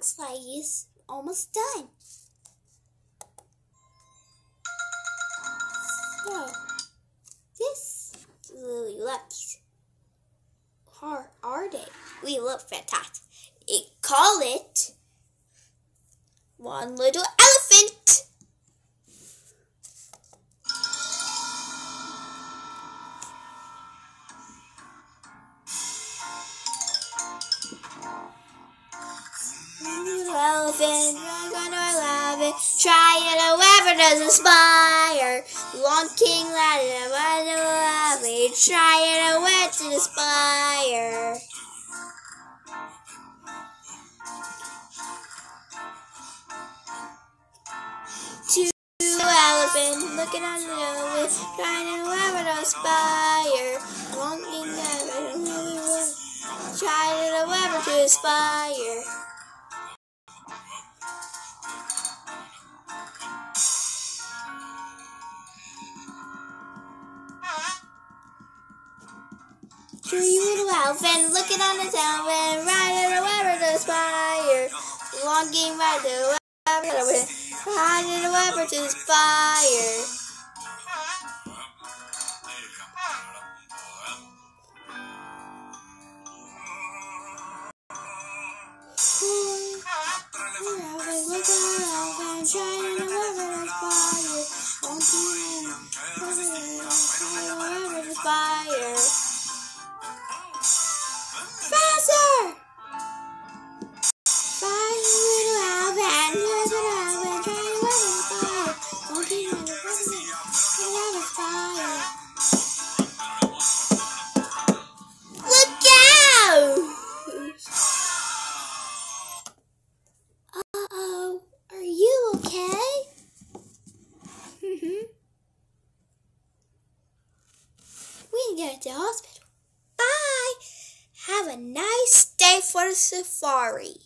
looks like he's almost done. So, this Lily. How are they? We look fantastic. It, call it one little elephant. Elephant, I'm gonna love it. Try it, however, does inspire. Long king ladder, I'm gonna love it. Try it, however, to inspire. Two looking on the elephant, trying to however to inspire. Long king ladder, try it, however, to inspire. Three little elephant looking on the elephant, riding a weber to aspire. Longing by the riding a weber to aspire. Looking on the to weber to aspire. Longing by the weber to aspire. Go to the hospital. Bye! Have a nice day for the safari.